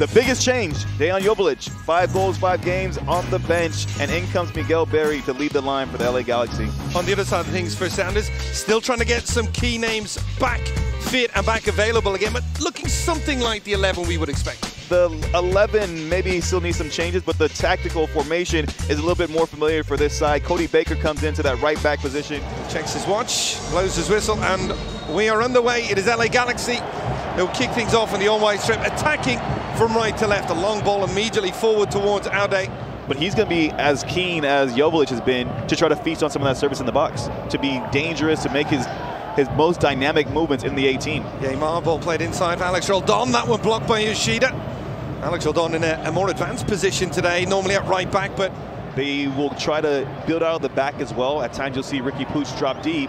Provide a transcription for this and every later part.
The biggest change, Dejan Joveljic, five goals, five games on the bench, and in comes Miguel Berry to lead the line for the LA Galaxy. On the other side of things for Sounders, still trying to get some key names back fit and back available again, but looking something like the 11 we would expect. The 11 maybe still needs some changes, but the tactical formation is a little bit more familiar for this side. Cody Baker comes into that right back position. Checks his watch, blows his whistle, and we are underway. It is LA Galaxy who'll kick things off in the on white strip, attacking from right to left. A long ball immediately forward towards Aude. But he's going to be as keen as Joveljic has been to try to feast on some of that service in the box, to be dangerous, to make his his most dynamic movements in the 18. Yeah, Marvel played inside for Alex Roldan. That one blocked by Yoshida. Alex Roldan in a, a, more advanced position today, normally at right back, but... They will try to build out of the back as well. At times you'll see Riqui Puig drop deep,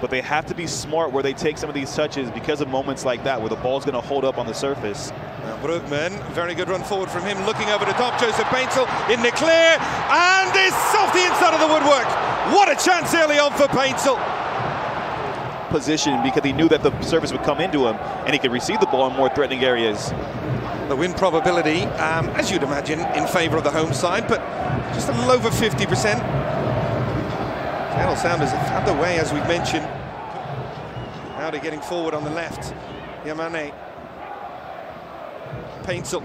but they have to be smart where they take some of these touches because of moments like that where the ball's going to hold up on the surface. Now Brugman, very good run forward from him, looking over the top, Joseph Paintsil in the clear, and is off the inside of the woodwork. What a chance early on for Paintsil position because he knew that the service would come into him and he could receive the ball in more threatening areas. The win probability, um, as you'd imagine, in favour of the home side, but just a little over 50%. Seattle Sounders have had the way, as we've mentioned. Now they're getting forward on the left. Yamane. Paintsil.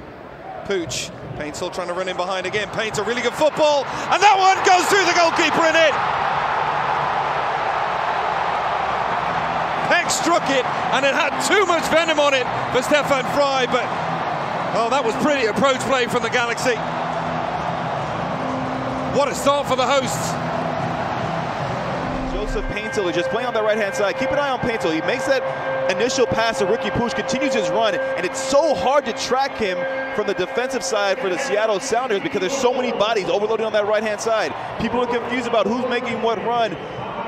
Pooch. Paintsil trying to run in behind again. Paints really good football. And that one goes through the goalkeeper and in. Pec struck it, and it had too much venom on it for Stefan Frei. but oh, that was pretty approach play from the Galaxy. What a start for the hosts. Joseph Paintsil is just playing on the right-hand side. Keep an eye on Paintsil. He makes that initial pass to Riqui Puig, continues his run, and it's so hard to track him from the defensive side for the Seattle Sounders because there's so many bodies overloading on that right-hand side. People are confused about who's making what run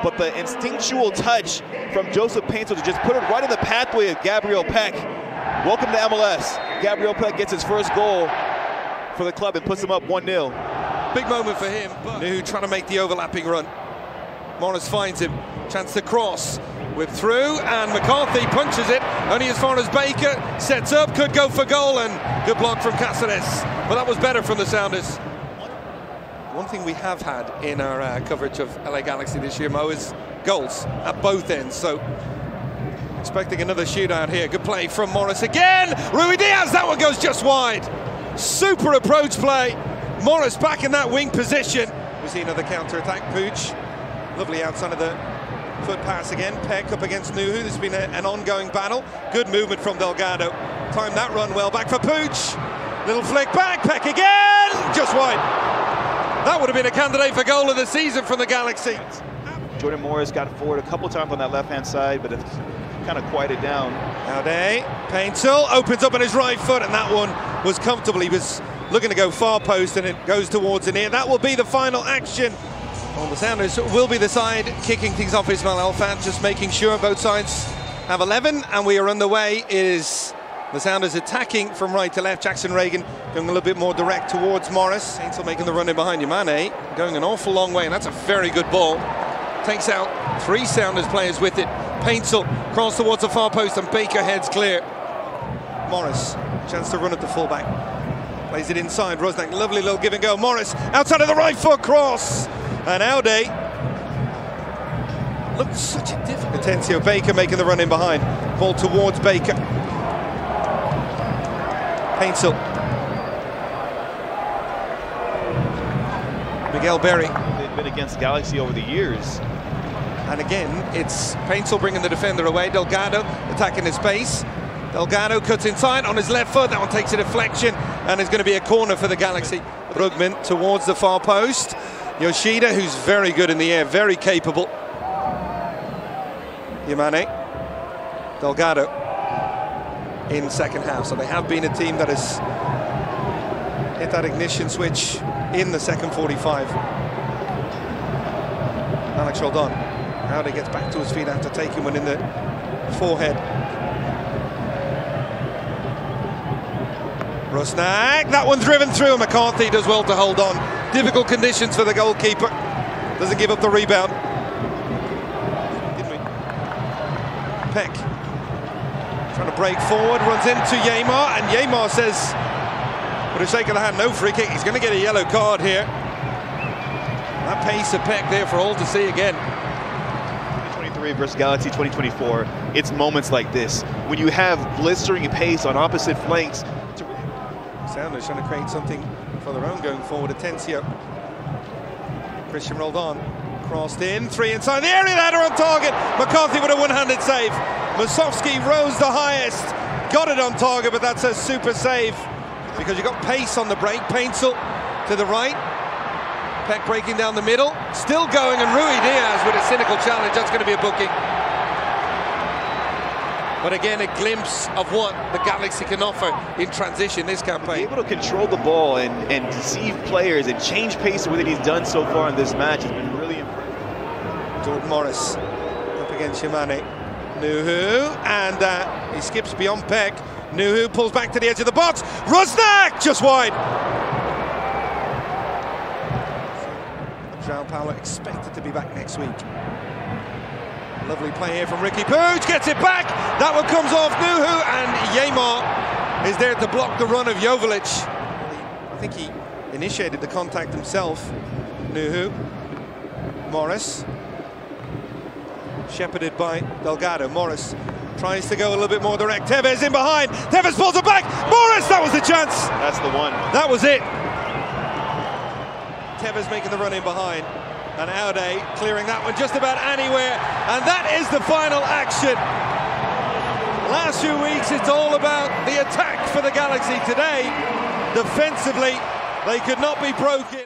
but the instinctual touch from Joseph Paintsil to just put it right in the pathway of Gabriel Pec. Welcome to MLS. Gabriel Pec gets his first goal for the club and puts him up 1-0. Big moment for him. New trying to make the overlapping run. Morris finds him. Chance to cross. Whip through, and McCarthy punches it only as far as Baker sets up, could go for goal, and good block from Caceres. But that was better from the Sounders one thing we have had in our uh, coverage of LA Galaxy this year, Mo, is goals at both ends. So expecting another shootout here. Good play from Morris again. Ruidiaz, that one goes just wide. Super approach play. Morris back in that wing position. We see another counter-attack. Pooch, lovely outside of the foot pass again. Pec up against Nouhou. This has been a, an ongoing battle. Good movement from Delgado. Timed that run well. Back for Pooch. Little flick back. Pec again. Just wide. That would have been a candidate for goal of the season from the Galaxy. Jordan Morris got forward a couple times on that left-hand side, but it's kind of quieted down. Now Nowadays, Paintsil opens up on his right foot, and that one was comfortable. He was looking to go far post, and it goes towards the near. That will be the final action. Well, the Sounders will be the side kicking things off Ismail Elfath, just making sure both sides have 11, and we are underway. It is the Sounders attacking from right to left. Jackson Ragen going a little bit more direct towards Morris. Ainsel making the run in behind you. Mane going an awful long way, and that's a very good ball. Takes out three Sounders players with it. Paintsil cross towards the far post, and Baker heads clear. Morris, chance to run at the fullback. Plays it inside. Rusnak, lovely little give and go. Morris outside of the right foot cross. And Aude looks such a difficult. Atencio Baker making the run in behind. Ball towards Baker. Paintsil. Miguel Berry. They've been against Galaxy over the years. And again, it's Paintsil bringing the defender away. Delgado attacking his space. Delgado cuts inside on his left foot. That one takes a deflection and is going to be a corner for the Galaxy. Brugman towards the far post. Yoshida, who's very good in the air, very capable. Yamane. Delgado in second half. So they have been a team that has hit that ignition switch in the second 45. Alex Roldan. How he gets back to his feet after taking one in the forehead. Rusnak, that one driven through. McCarthy does well to hold on. Difficult conditions for the goalkeeper. Doesn't give up the rebound. Didn't we? Pec trying to break forward, runs into Yeimar, and Yeimar says, with a shake of the hand, no free kick. He's going to get a yellow card here. That pace of Pec there for all to see again. 2023 versus Galaxy 2024, it's moments like this when you have blistering pace on opposite flanks. Sounders trying to create something for their own going forward. Atencio. Cristian Roldan. Crossed in, three inside the area, header on target. McCarthy with a one-handed save. Musovski rose the highest, got it on target, but that's a super save because you've got pace on the break. Paintsil to the right. Pec breaking down the middle, still going, and Ruidiaz with a cynical challenge. That's going to be a booking. But again, a glimpse of what the Galaxy can offer in transition this campaign. Be able to control the ball and, and deceive players and change pace the way that he's done so far in this match has been really impressive. Jordan Morris up against Yamane. Nouhou, and uh, he skips beyond Pec. Nouhou pulls back to the edge of the box. Rusnak just wide. João Paulo expected to be back next week. Lovely play here from Riqui Puig, gets it back. That one comes off Nouhou, and Yeimar is there to block the run of Joveljic. I think he initiated the contact himself. Nouhou, Morris, shepherded by Delgado. Morris tries to go a little bit more direct. Teves in behind. Teves pulls it back. Morris, that was the chance. That's the one. That was it. Teves making the run in behind. And Aude clearing that one just about anywhere. And that is the final action. Last few weeks, it's all about the attack for the Galaxy. Today, defensively, they could not be broken.